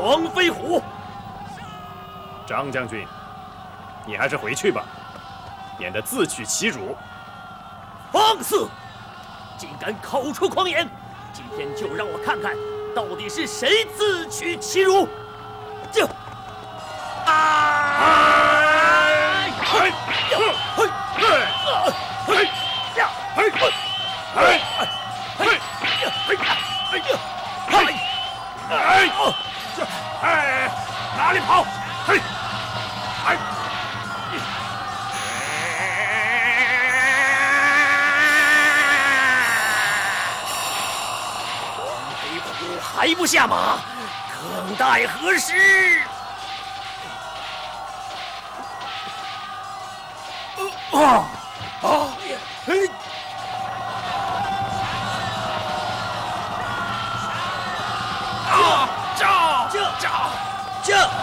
黄飞虎。张将军，你还是回去吧，免得自取其辱。放肆！竟敢口出狂言！今天就让我看看，到底是谁自取其辱！就啊！嘿！嘿！嘿！嘿！嘿！哎哪里跑？嘿！哎！黄飞虎还不下马，等待何时？啊！啊！嘿！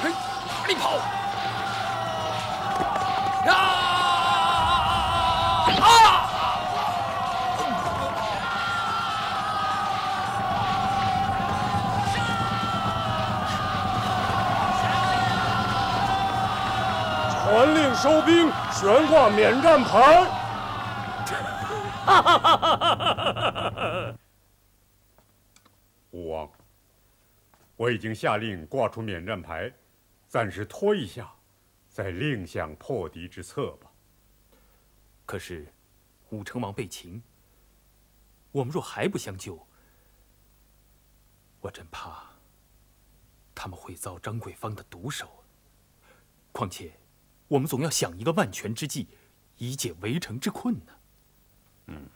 传令收兵，悬挂免战牌。武王，我已经下令挂出免战牌，暂时拖一下，再另想破敌之策吧。可是，武成王被擒，我们若还不相救，我真怕他们会遭张桂芳的毒手。况且。我们总要想一个万全之计，以解围城之困呢。嗯，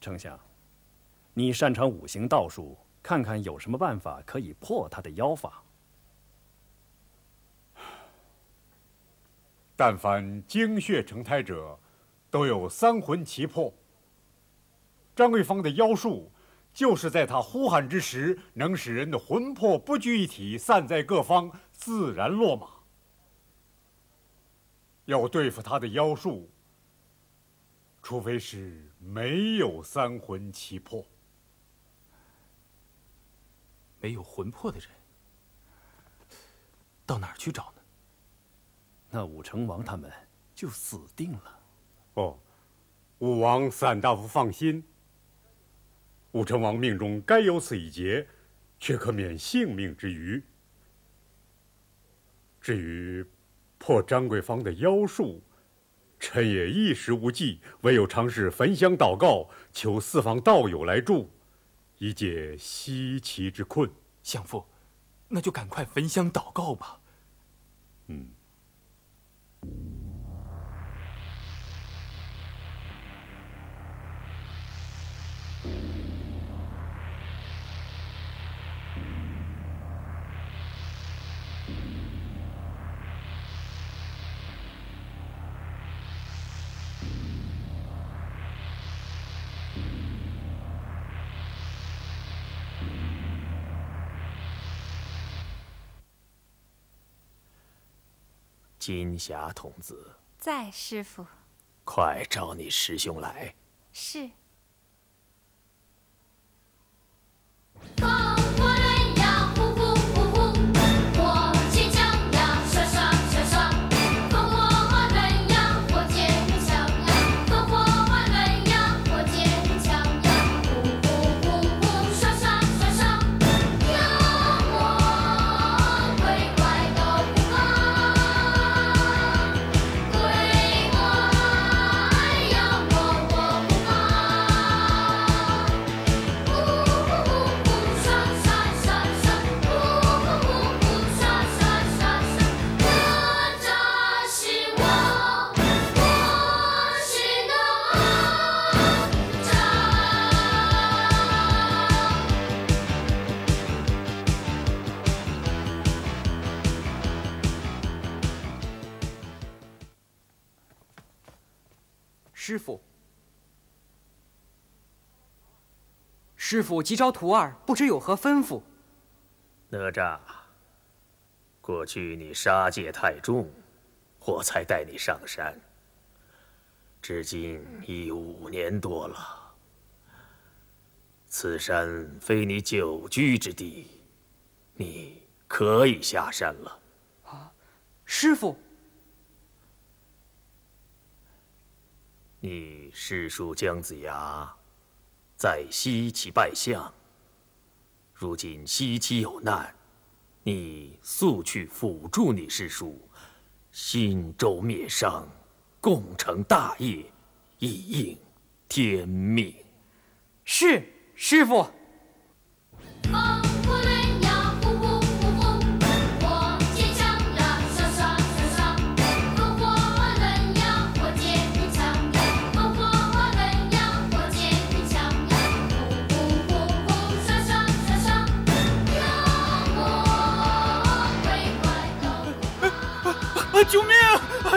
丞相，你擅长五行道术，看看有什么办法可以破他的妖法。但凡精血成胎者，都有三魂七魄。张桂芳的妖术，就是在他呼喊之时，能使人的魂魄不拘一体，散在各方，自然落马。要对付他的妖术，除非是没有三魂七魄。没有魂魄的人，到哪儿去找呢？那武成王他们就死定了。哦，武王散大夫放心，武成王命中该有此一劫，却可免性命之余。至于……破张桂芳的妖术，臣也一时无计，唯有尝试焚香祷告，求四方道友来助，以解西岐之困。相父，那就赶快焚香祷告吧。嗯。金霞童子在，师傅。快召你师兄来。是。师傅急召徒儿，不知有何吩咐？哪吒，过去你杀戒太重，我才带你上山。至今已五年多了，此山非你久居之地，你可以下山了。啊，师傅，你师叔姜子牙在西岐拜相，如今西岐有难，你速去辅助你师叔，新周灭商。共成大业，以应天命。是师傅。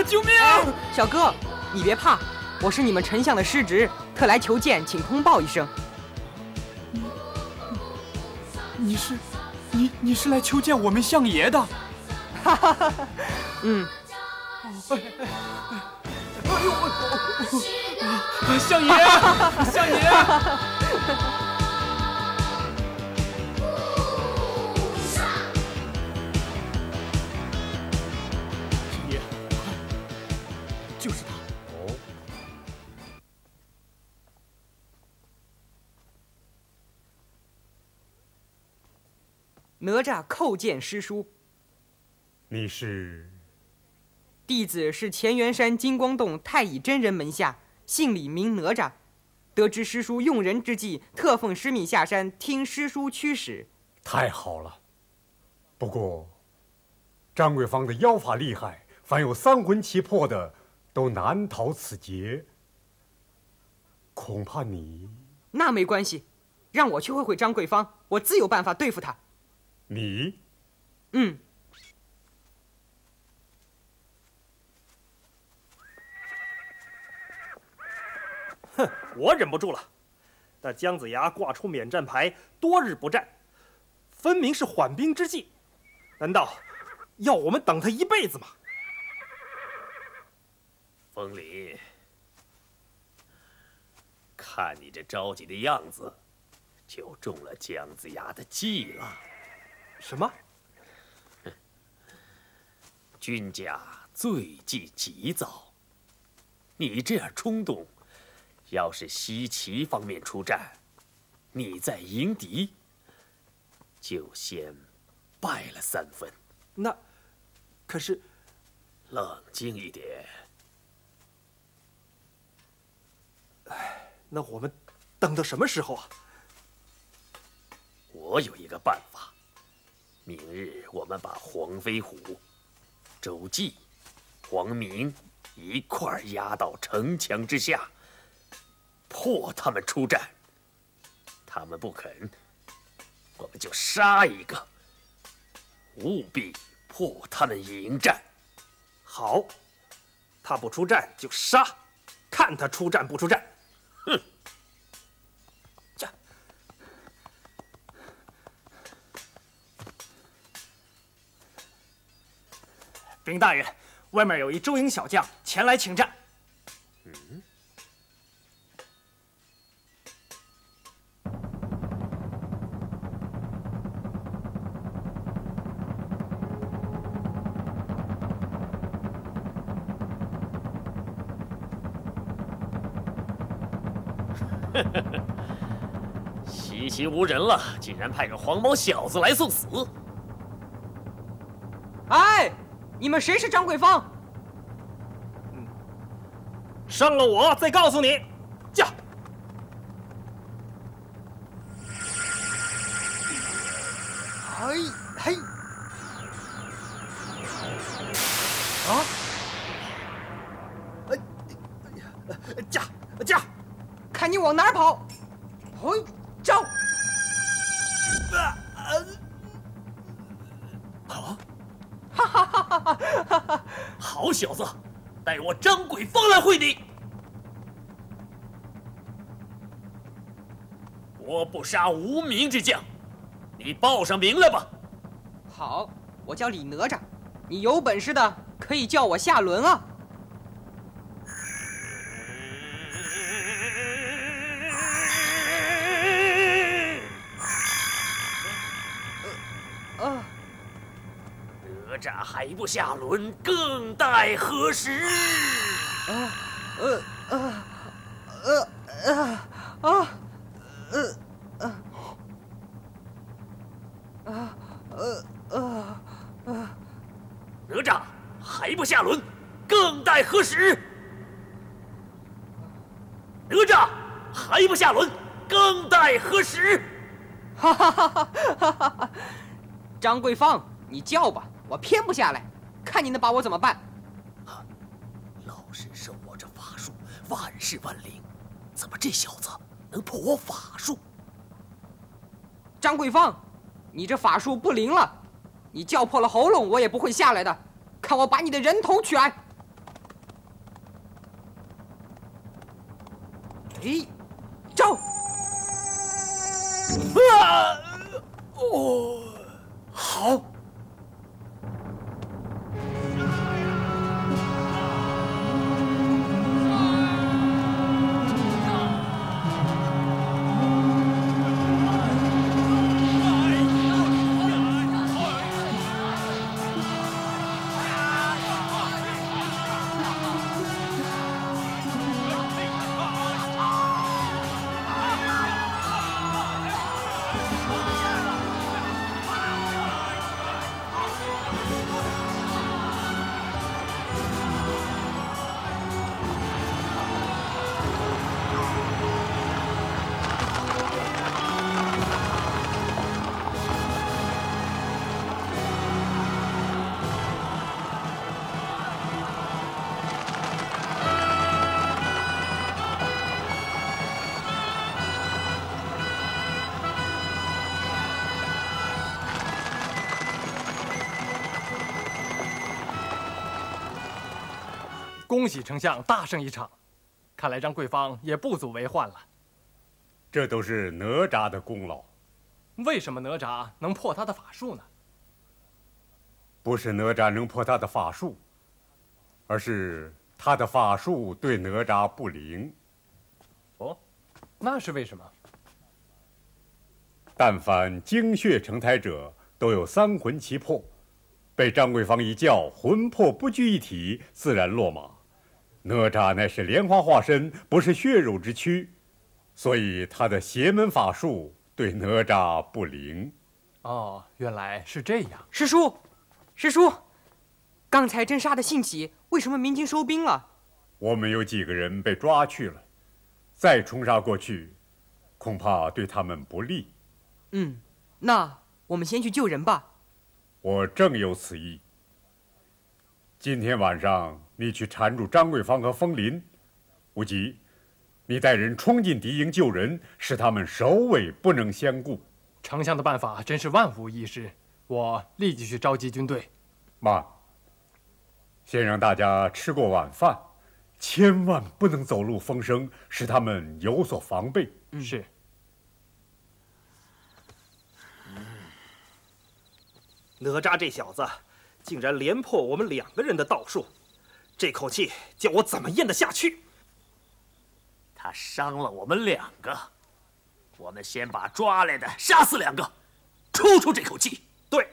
救命！小哥，你别怕，我是你们丞相的师侄，特来求见，请通报一声。你是，你你是来求见我们相爷的？哈哈哈！嗯。哎呦！相爷，相爷。哪吒叩见师叔。你是？弟子是乾元山金光洞太乙真人门下，姓李名哪吒。得知师叔用人之际，特奉师命下山听师叔驱使。太好了。不过，张桂芳的妖法厉害，凡有三魂七魄的都难逃此劫。恐怕你……那没关系，让我去会会张桂芳，我自有办法对付他。你，嗯，哼，我忍不住了。那姜子牙挂出免战牌，多日不战，分明是缓兵之计。难道要我们等他一辈子吗？风林，看你这着急的样子，就中了姜子牙的计了。什么？君家最忌急躁。你这样冲动，要是西岐方面出战，你再迎敌，就先败了三分。那可是，冷静一点。哎，那我们等到什么时候啊？我有一个办法。明日我们把黄飞虎、周记、黄明一块儿押到城墙之下，迫他们出战。他们不肯，我们就杀一个，务必迫他们迎战。好，他不出战就杀，看他出战不出战。禀大人，外面有一周营小将前来请战。嗯。西岐无人了，竟然派个黄毛小子来送死！你们谁是张桂芳？嗯，伤了我再告诉你。驾！嘿，嘿！啊！哎，驾，驾！看你往哪儿跑！嘿，小子，待我张桂芳来会你。我不杀无名之将，你报上名来吧。好，我叫李哪吒，你有本事的可以叫我夏伦啊。不下轮，更待何时？呃，呃，呃，呃，呃，啊，呃，呃，啊，呃，呃，呃，哪吒还不下轮，更待何时？哪吒还不下轮，更待何时？哈哈哈哈哈哈！张桂芳，你叫吧，我偏不下来，看你能把我怎么办？老身受我这法术，万事万灵，怎么这小子能破我法术？张桂芳，你这法术不灵了，你叫破了喉咙，我也不会下来的。看我把你的人头取来！哎，招！啊！哦，好。恭喜丞相大胜一场，看来张桂芳也不足为患了。这都是哪吒的功劳。为什么哪吒能破他的法术呢？不是哪吒能破他的法术，而是他的法术对哪吒不灵。哦，那是为什么？但凡精血成胎者，都有三魂七魄，被张桂芳一叫，魂魄不聚一体，自然落马。哪吒乃是莲花化身，不是血肉之躯，所以他的邪门法术对哪吒不灵。哦，原来是这样。师叔，师叔，刚才真杀的兴起，为什么明天收兵了？我们有几个人被抓去了，再冲杀过去，恐怕对他们不利。嗯，那我们先去救人吧。我正有此意。今天晚上你去缠住张桂芳和风林，无极，你带人冲进敌营救人，使他们首尾不能相顾。丞相的办法真是万无一失，我立即去召集军队。妈，先让大家吃过晚饭，千万不能走漏风声，使他们有所防备。是。哪吒这小子，竟然连破我们两个人的道术，这口气叫我怎么咽得下去？他伤了我们两个，我们先把抓来的杀死两个，出出这口气。对，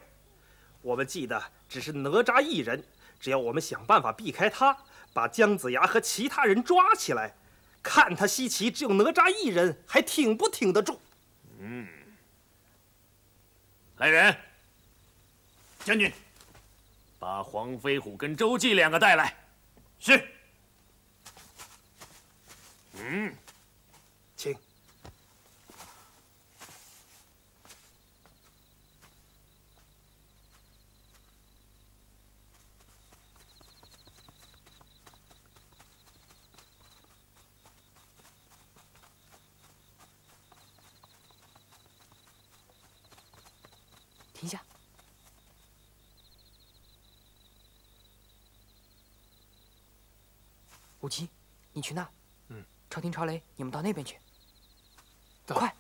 我们记得只是哪吒一人，只要我们想办法避开他，把姜子牙和其他人抓起来，看他稀奇，只有哪吒一人，还挺不挺得住？嗯，来人，将军，把黄飞虎跟周记两个带来。是。嗯，请。停下。武吉，你去那。嗯。朝廷、朝雷，你们到那边去。走快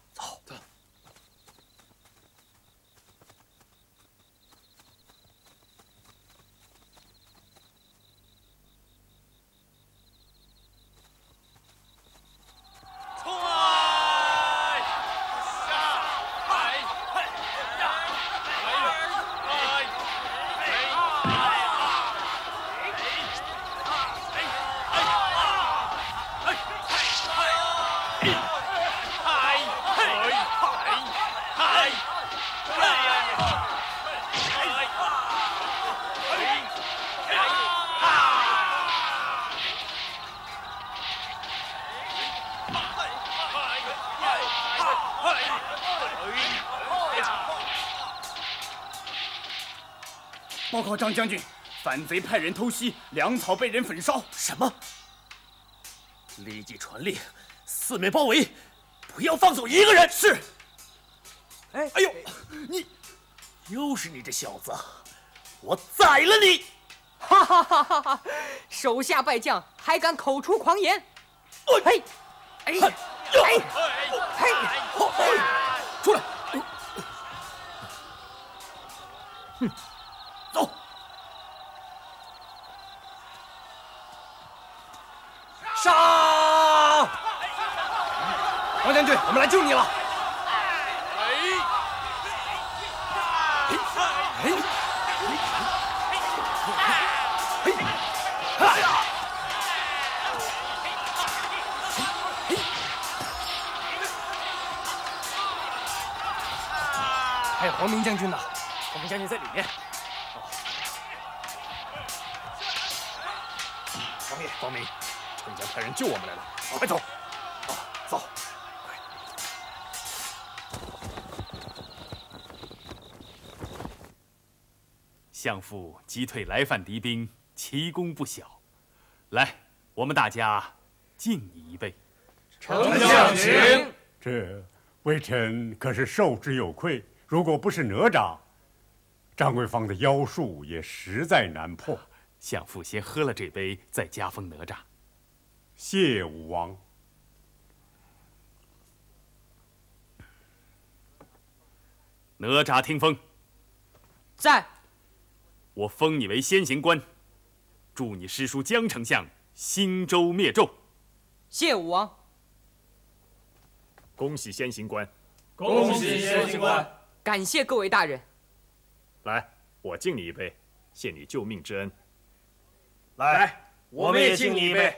告张将军，反贼派人偷袭，粮草被人焚烧。什么？立即传令，四面包围，不要放走一个人。是。哎，哎呦，你，又是你这小子，我宰了你！哈哈哈哈哈！手下败将还敢口出狂言！嘿，哎！将军，我们来救你了！还有黄明将军呢，黄明将军在里面。王爷，方明，程家派人救我们来了，快走！相父击退来犯敌兵，奇功不小。来，我们大家敬你一杯。丞相请。这微臣可是受之有愧。如果不是哪吒，张桂芳的妖术也实在难破。相父先喝了这杯，再加封哪吒。谢武王。哪吒听封。在。我封你为先行官，助你师叔江丞相兴周灭纣。谢武王。恭喜先行官。恭喜先行官。感谢各位大人，来，我敬你一杯，谢你救命之恩。来，我们也敬你一杯。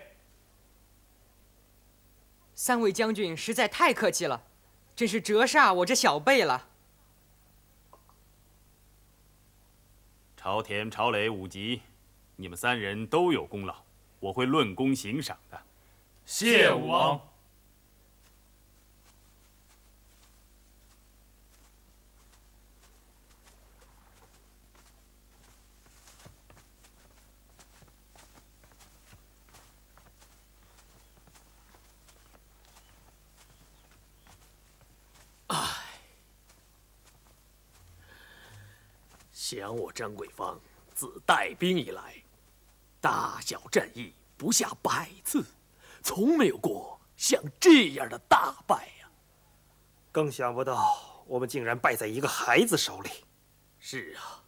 三位将军实在太客气了，真是折煞我这小辈了。朝田、朝磊、武吉，你们三人都有功劳，我会论功行赏的。谢武王。想我张桂芳自带兵以来，大小战役不下百次，从没有过像这样的大败呀！更想不到我们竟然败在一个孩子手里。是啊，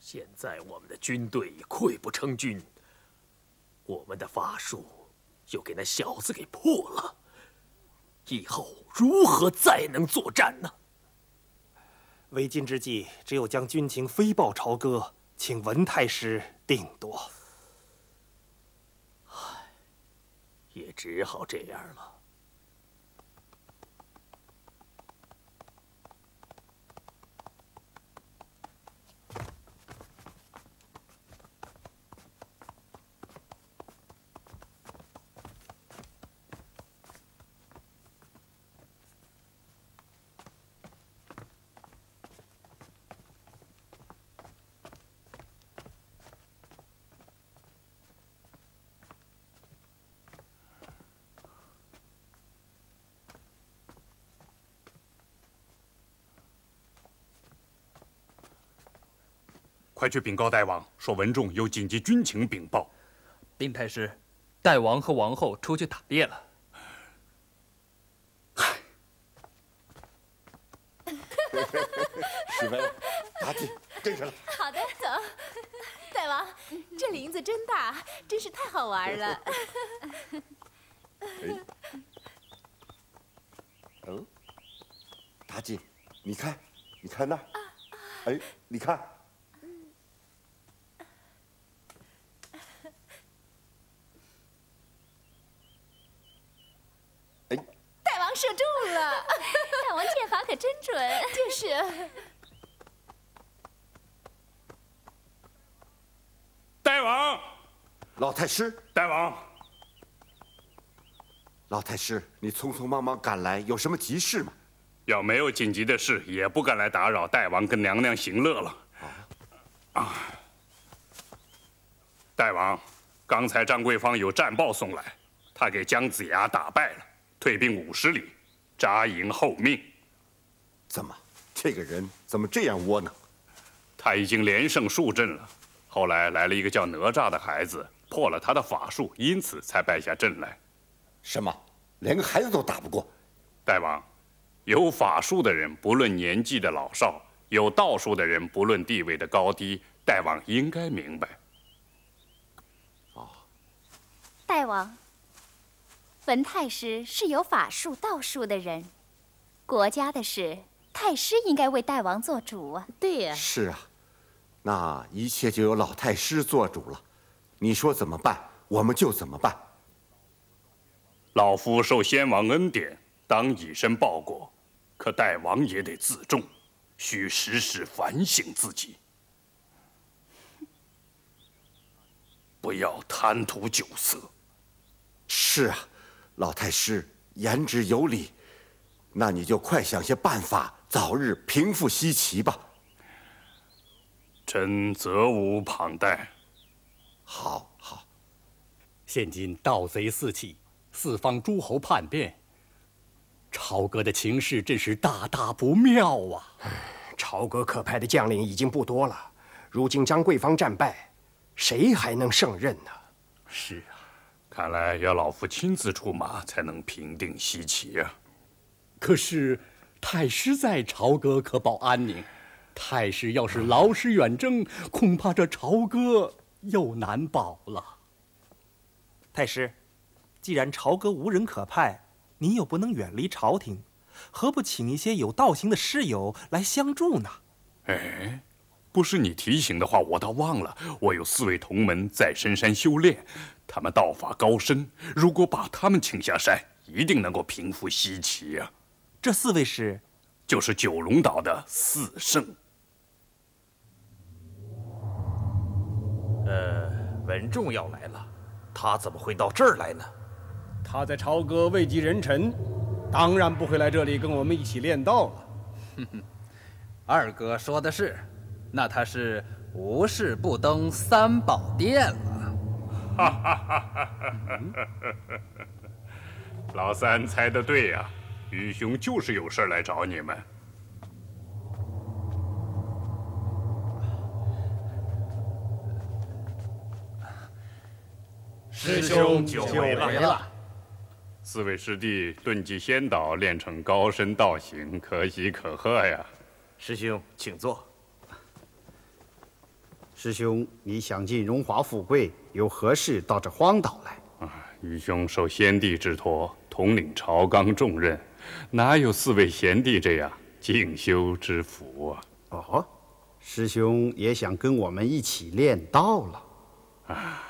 现在我们的军队溃不成军，我们的法术又给那小子给破了，以后如何再能作战呢？为今之计，只有将军情飞报朝歌，请文太师定夺。唉，也只好这样了。快去禀告大王，说文仲有紧急军情禀报。禀太师，大王和王后出去打猎了。许巍，打紧，跟上来。好的，走。大王，这林子真大，真是太好玩了。哎，嗯，打紧，你看，你看那，哎，你看。射中了，大王箭法可真准。就是。大王，老太师，大王，老太师，你匆匆忙忙赶来，有什么急事吗？要没有紧急的事，也不敢来打扰大王跟娘娘行乐了。啊大王，刚才张桂芳有战报送来，他给姜子牙打败了，退兵五十里，扎营候命。怎么，这个人怎么这样窝囊？他已经连胜数阵了，后来来了一个叫哪吒的孩子，破了他的法术，因此才败下阵来。什么？连个孩子都打不过？大王，有法术的人不论年纪的老少，有道术的人不论地位的高低，大王应该明白。哦大王，文太师是有法术、道术的人，国家的事，太师应该为大王做主啊。对呀。是啊，那一切就由老太师做主了。你说怎么办，我们就怎么办。老夫受先王恩典，当以身报国，可大王也得自重，需时时反省自己，不要贪图酒色。是啊，老太师言之有理，那你就快想些办法，早日平复西岐吧。臣责无旁贷。好，好。现今盗贼四起，四方诸侯叛变，朝歌的情势真是大大不妙啊！朝歌可派的将领已经不多了，如今张桂芳战败，谁还能胜任呢？是啊。看来要老夫亲自出马，才能平定西岐啊！可是太师在朝歌可保安宁，太师要是劳师远征，恐怕这朝歌又难保了。太师，既然朝歌无人可派，您又不能远离朝廷，何不请一些有道行的师友来相助呢？哎，不是你提醒的话，我倒忘了，我有四位同门在深山修炼。他们道法高深，如果把他们请下山，一定能够平复西岐呀。这四位是，就是九龙岛的四圣。呃，文仲要来了，他怎么会到这儿来呢？他在朝歌位极人臣，当然不会来这里跟我们一起练道了。哼哼，二哥说的是，那他是无事不登三宝殿了。哈哈哈哈哈！老三猜的对呀，愚兄就是有事来找你们。师兄久违了。四位师弟遁迹仙岛，练成高深道行，可喜可贺呀！师兄，请坐。师兄，你享尽荣华富贵，有何事到这荒岛来？啊，愚兄受先帝之托，统领朝纲重任，哪有四位贤弟这样静修之福啊？哦，师兄也想跟我们一起练道了？啊，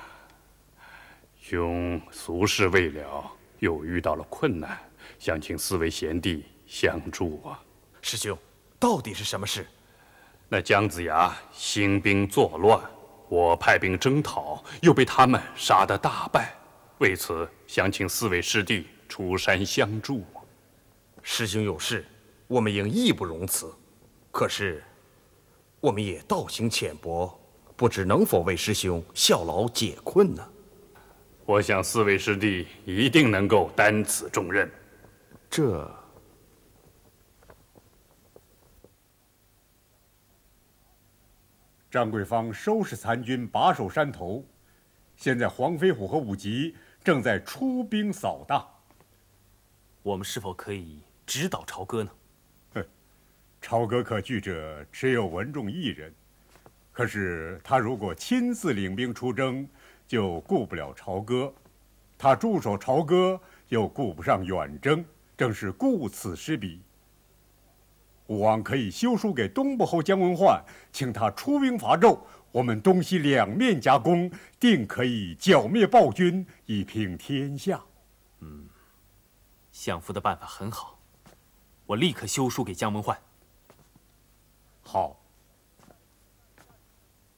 兄俗事未了，又遇到了困难，想请四位贤弟相助啊！师兄，到底是什么事？那姜子牙兴兵作乱，我派兵征讨，又被他们杀得大败。为此，想请四位师弟出山相助。师兄有事，我们应义不容辞。可是，我们也道行浅薄，不知能否为师兄效劳解困呢？我想四位师弟一定能够担此重任。这。张桂芳收拾残军，把守山头。现在黄飞虎和武吉正在出兵扫荡。我们是否可以指导朝歌呢？哼，朝歌可惧者只有文仲一人。可是他如果亲自领兵出征，就顾不了朝歌；他驻守朝歌，又顾不上远征，正是顾此失彼。武王可以修书给东伯侯姜文焕，请他出兵伐纣。我们东西两面夹攻，定可以剿灭暴君，以平天下。嗯，相夫的办法很好，我立刻修书给姜文焕。好，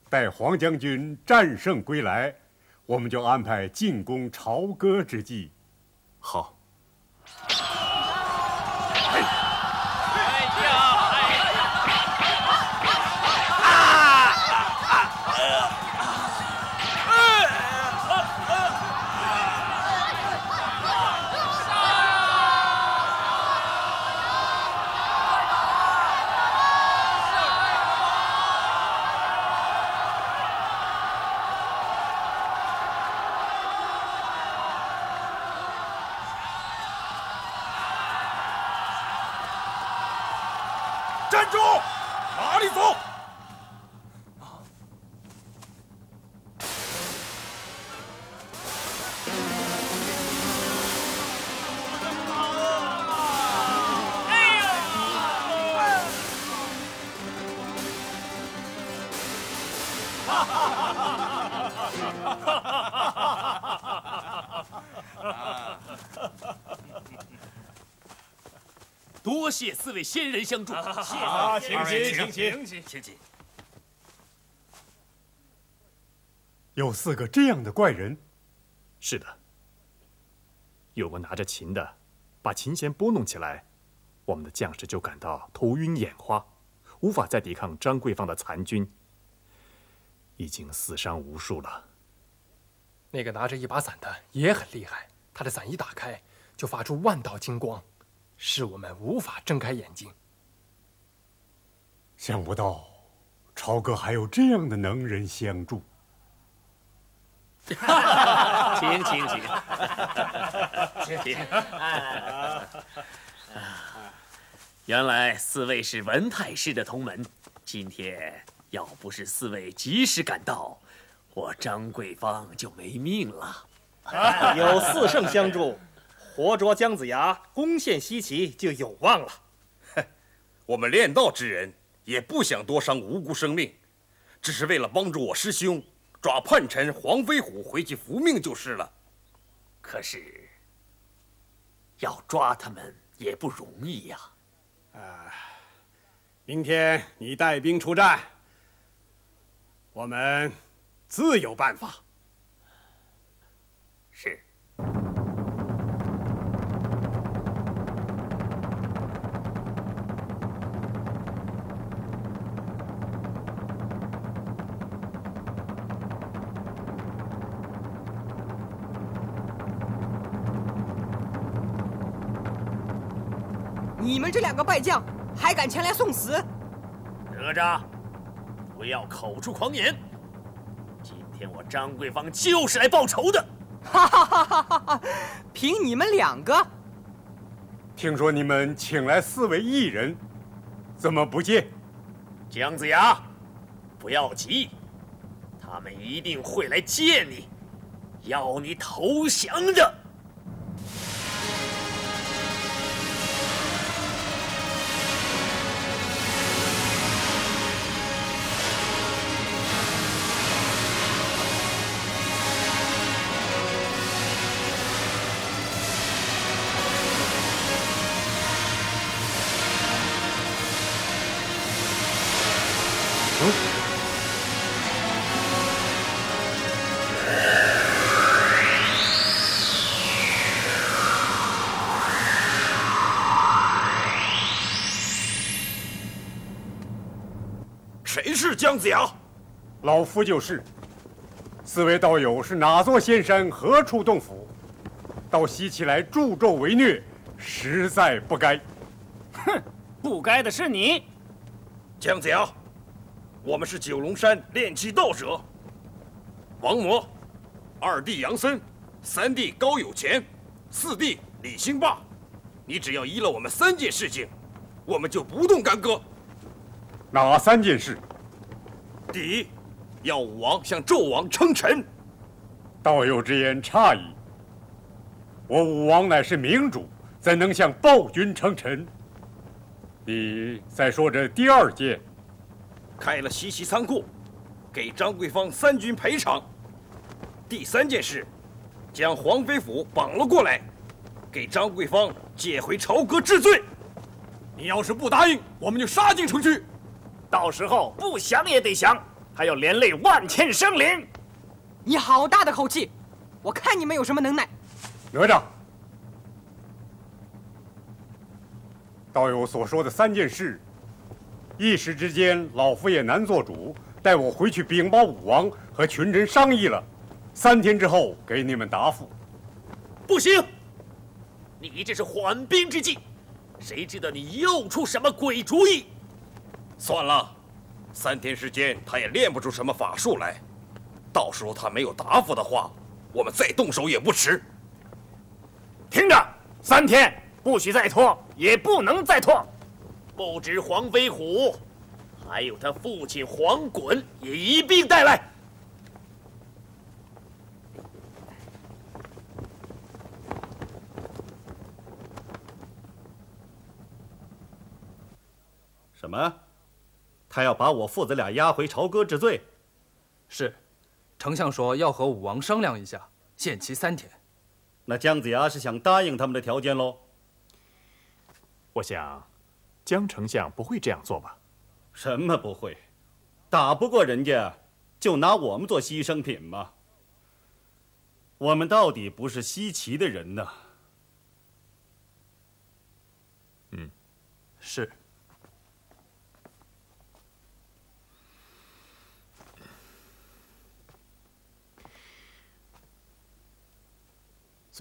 待黄将军战胜归来，我们就安排进攻朝歌之计。好。站住！哪里走谢四位仙人相助，谢。啊谢。请起请请起请起。有四个这样的怪人，是的，有个拿着琴的，把琴弦拨弄起来，我们的将士就感到头晕眼花，无法再抵抗张桂芳的残军，已经死伤无数了。那个拿着一把伞的也很厉害，他的伞一打开就发出万道金光，使我们无法睁开眼睛。想不到朝哥还有这样的能人相助。请请请，请。原来四位是文太师的同门，今天要不是四位及时赶到，我张桂芳就没命了。有四圣相助，活捉姜子牙，攻陷西岐就有望了。我们练道之人也不想多伤无辜生命，只是为了帮助我师兄抓叛臣黄飞虎回去复命就是了。可是要抓他们也不容易呀、啊明天你带兵出战，我们自有办法。们这两个败将，还敢前来送死？哪吒，不要口出狂言！今天我张桂芳就是来报仇的。哈哈哈哈哈哈！凭你们两个，听说你们请来四位异人，怎么不见？姜子牙，不要急，他们一定会来见你，要你投降的。是姜子牙？老夫就是。四位道友是哪座仙山何处洞府？到西岐来助纣为虐，实在不该。哼，不该的是你，姜子牙。我们是九龙山炼气道者。王魔，二弟杨森，三弟高有钱，四弟李兴霸。你只要依了我们三件事情，我们就不动干戈。哪三件事？第一，要武王向纣王称臣。道友之言差矣。我武王乃是明主，怎能向暴君称臣？你再说这第二件。开了西岐仓库，给张桂芳三军赔偿。第三件事，将黄飞虎绑了过来，给张桂芳解回朝歌治罪。你要是不答应，我们就杀进城去。到时候不降也得降，还要连累万千生灵。你好大的口气！我看你们有什么能耐。哪吒，道友所说的三件事，一时之间老夫也难做主。待我回去禀报武王和群臣商议了，三天之后给你们答复。不行，你这是缓兵之计，谁知道你又出什么鬼主意？算了，三天时间他也练不出什么法术来，到时候他没有答复的话，我们再动手也不迟。听着，三天不许再拖，也不能再拖。不止黄飞虎，还有他父亲黄滚也一并带来。什么？他要把我父子俩押回朝歌治罪？是，丞相说要和武王商量一下，限期三天。那姜子牙是想答应他们的条件喽？我想，姜丞相不会这样做吧？什么不会？打不过人家，就拿我们做牺牲品吗？我们到底不是西岐的人呢。嗯，是。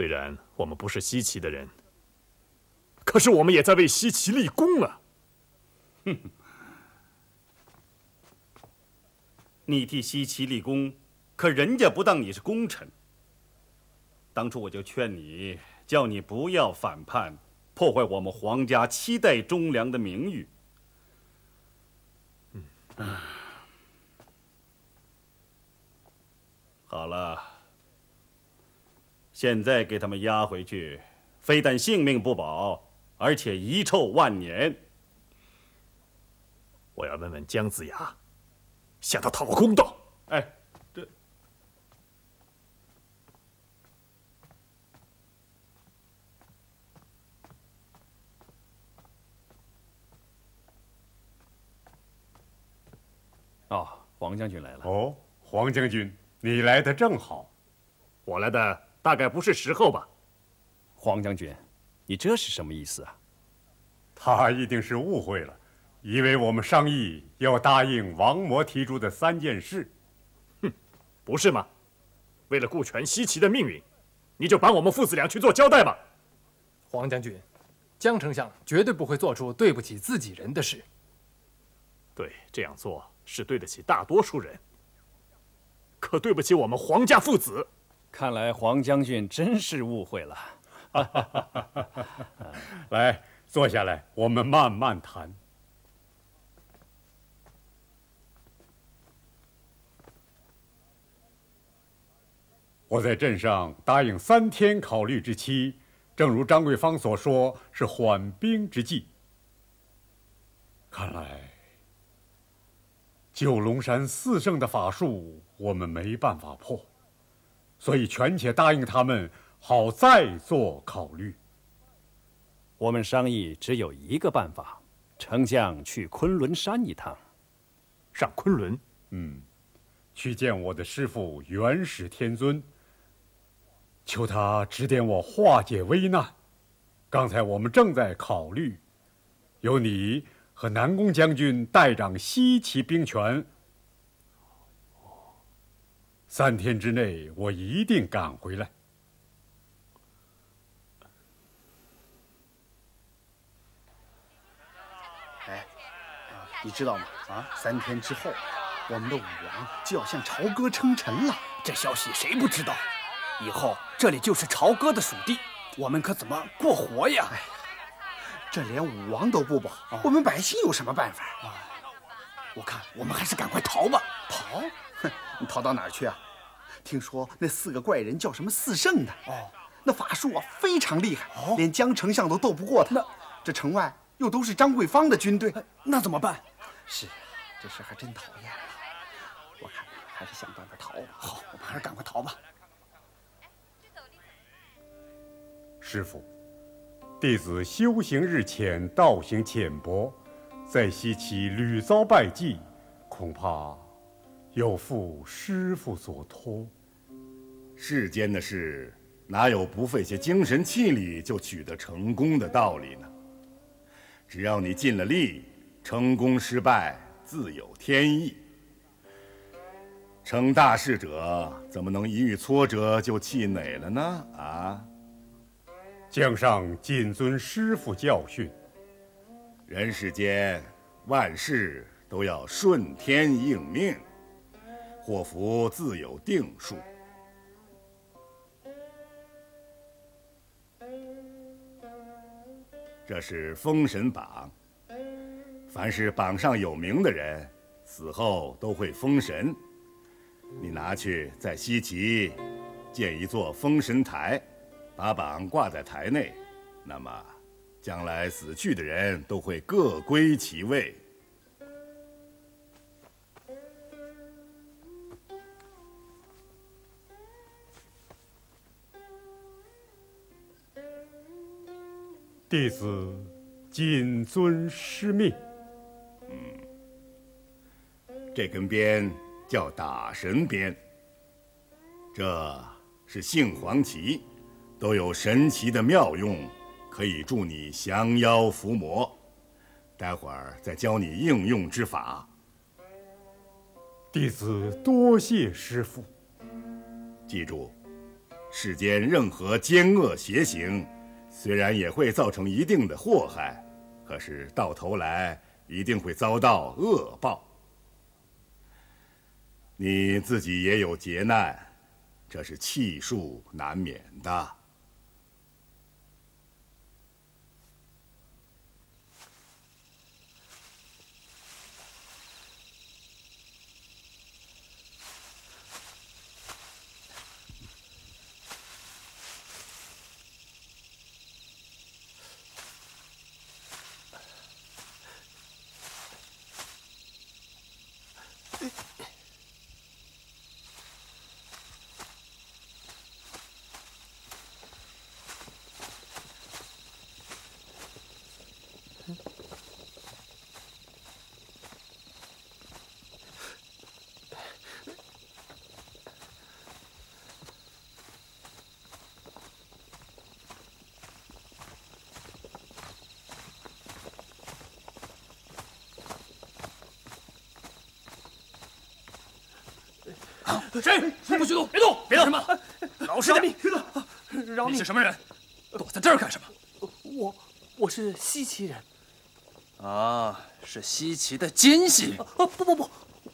虽然我们不是西岐的人，可是我们也在为西岐立功啊！哼，你替西岐立功，可人家不当你是功臣。当初我就劝你，叫你不要反叛，破坏我们皇家七代忠良的名誉。嗯，好了。现在给他们押回去，非但性命不保，而且遗臭万年。我要问问姜子牙，向他讨个公道。哎，这哦，黄将军来了。哦，黄将军，你来的正好，我来的。大概不是时候吧，黄将军，你这是什么意思啊？他一定是误会了，以为我们商议要答应王魔提出的三件事。哼，不是吗？为了顾全西岐的命运，你就帮我们父子俩去做交代吧。黄将军，江丞相绝对不会做出对不起自己人的事。对，这样做是对得起大多数人，可对不起我们黄家父子。看来黄将军真是误会了。来，坐下来，我们慢慢谈。我在镇上答应三天考虑之期，正如张桂芳所说，是缓兵之计。看来九龙山四圣的法术，我们没办法破。所以，权且答应他们，好再做考虑。我们商议只有一个办法：丞相去昆仑山一趟。上昆仑？嗯，去见我的师父元始天尊，求他指点我化解危难。刚才我们正在考虑，由你和南宫将军代掌西岐兵权。三天之内，我一定赶回来。哎，你知道吗？啊，三天之后，我们的武王就要向朝歌称臣了。这消息谁不知道？以后这里就是朝歌的属地，我们可怎么过活呀？哎，这连武王都不保，我们百姓有什么办法？我看我们还是赶快逃吧。逃？哼，你逃到哪儿去啊？听说那四个怪人叫什么四圣的？哦，那法术啊非常厉害，连江丞相都斗不过他。那这城外又都是张桂芳的军队，那怎么办？是啊，这事还真讨厌。我看还是想办法逃吧。好，我们还是赶快逃吧。师傅，弟子修行日浅，道行浅薄，在西岐屡遭败绩，恐怕。有负师傅所托。世间的事，哪有不费些精神气力就取得成功的道理呢？只要你尽了力，成功失败自有天意。成大事者怎么能一遇挫折就气馁了呢？啊！江上谨遵师傅教训。人世间，万事都要顺天应命。祸福自有定数。这是封神榜，凡是榜上有名的人，死后都会封神。你拿去在西岐建一座封神台，把榜挂在台内，那么将来死去的人都会各归其位。弟子谨遵师命。嗯这根鞭叫打神鞭，这是杏黄旗，都有神奇的妙用，可以助你降妖伏魔。待会儿再教你应用之法。弟子多谢师父。记住，世间任何奸恶邪行。虽然也会造成一定的祸害，可是到头来一定会遭到恶报。你自己也有劫难，这是气数难免的。谁？不许动！别动！别动！什么？老实点！饶命！你是什么人？躲在这儿干什么？我，我是西岐人。啊，是西岐的奸细。啊，不不不，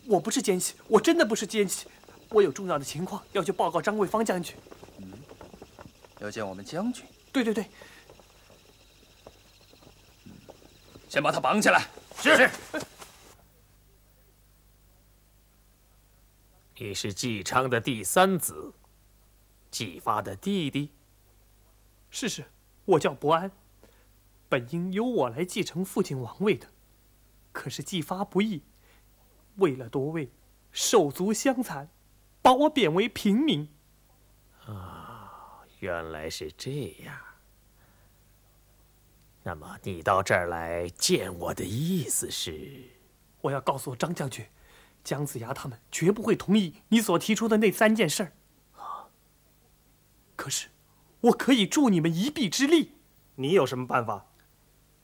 我不是奸细，我真的不是奸细。我有重要的情况要去报告张桂芳将军。嗯，要见我们将军？对对对。先把他绑起来。是。你是纪昌的第三子，纪发的弟弟。是是，我叫伯安，本应由我来继承父亲王位的，可是纪发不义，为了夺位，手足相残，把我贬为平民。啊，原来是这样。那么你到这儿来见我的意思是？我要告诉张将军。姜子牙他们绝不会同意你所提出的那三件事儿。可是，我可以助你们一臂之力。你有什么办法？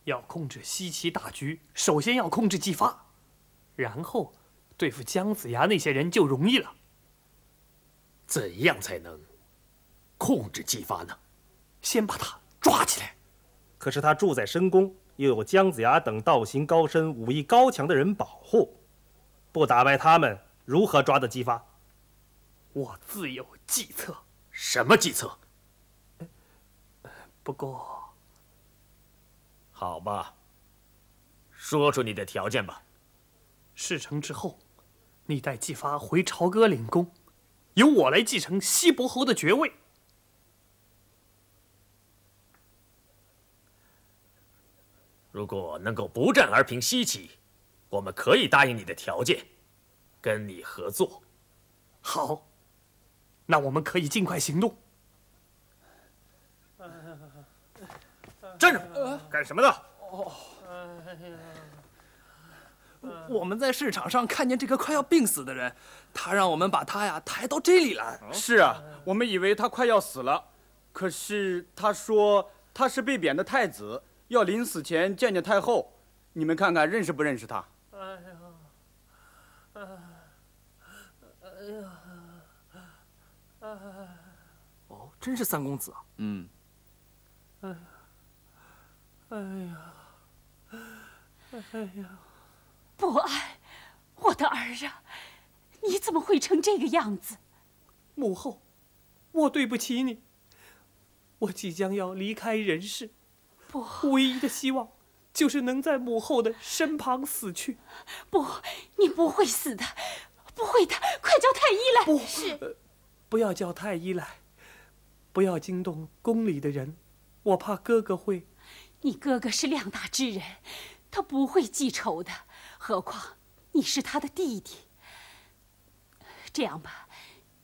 要控制西岐大局，首先要控制姬发，然后对付姜子牙那些人就容易了。怎样才能控制姬发呢？先把他抓起来。可是他住在深宫，又有姜子牙等道行高深、武艺高强的人保护。不打败他们，如何抓得姬发？我自有计策。什么计策？不过，好吧，说出你的条件吧。事成之后，你带姬发回朝歌领功，由我来继承西伯侯的爵位。如果能够不战而平西岐。我们可以答应你的条件，跟你合作。好，那我们可以尽快行动。站着，干什么的？哦，我们在市场上看见这个快要病死的人，他让我们把他呀抬到这里来。是啊，我们以为他快要死了，可是他说他是被贬的太子，要临死前见见太后。你们看看认识不认识他？哎呀，哎呀，哎，哦，真是三公子啊！嗯。哎呀，哎呀，哎呀，博爱，我的儿啊，你怎么会成这个样子？母后，我对不起你。我即将要离开人世，不，唯一的希望就是能在母后的身旁死去。不，你不会死的，不会的，快叫太医来。不是，不要叫太医来，不要惊动宫里的人，我怕哥哥会。你哥哥是量大之人，他不会记仇的。何况你是他的弟弟。这样吧，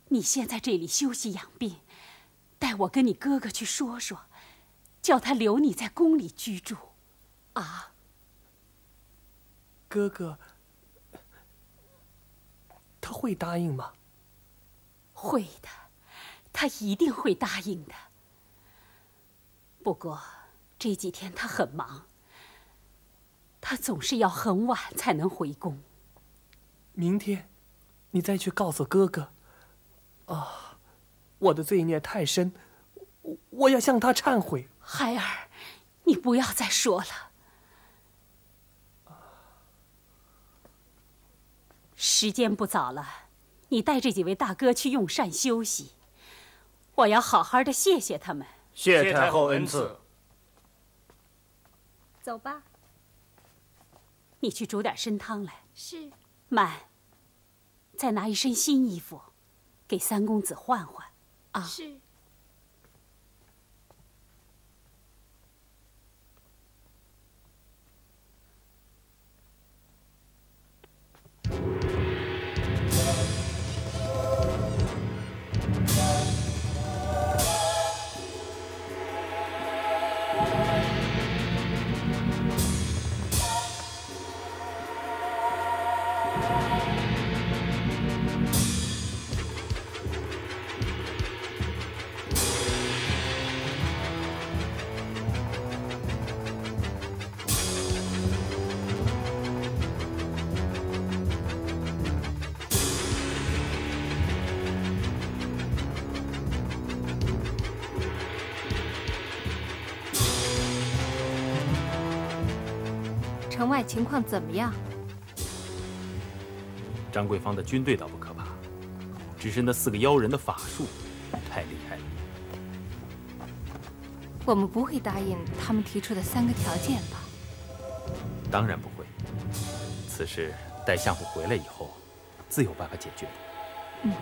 你先在这里休息养病，待我跟你哥哥去说说，叫他留你在宫里居住。啊，哥哥，他会答应吗？会的，他一定会答应的。不过。这几天他很忙，他总是要很晚才能回宫。明天，你再去告诉哥哥。啊，我的罪孽太深，我要向他忏悔。孩儿，你不要再说了。时间不早了，你带这几位大哥去用膳休息。我要好好的谢谢他们。谢太后恩赐。走吧，你去煮点参汤来。是。慢，再拿一身新衣服，给三公子换换。啊。是。外情况怎么样？张桂芳的军队倒不可怕，只是那四个妖人的法术太厉害了。我们不会答应他们提出的三个条件吧？当然不会。此事待相府回来以后，自有办法解决的。嗯。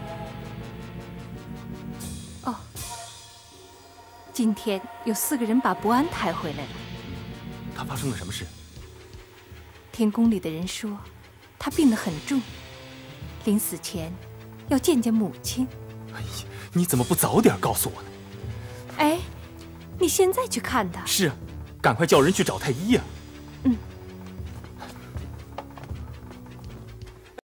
哦，今天有四个人把不安抬回来了。他发生了什么事？听宫里的人说，他病得很重，临死前要见见母亲。哎呀，你怎么不早点告诉我呢？哎，你现在去看他？是啊，赶快叫人去找太医呀。嗯。